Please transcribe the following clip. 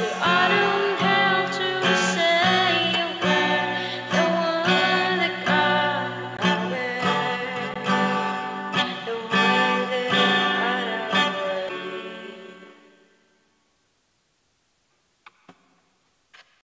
I would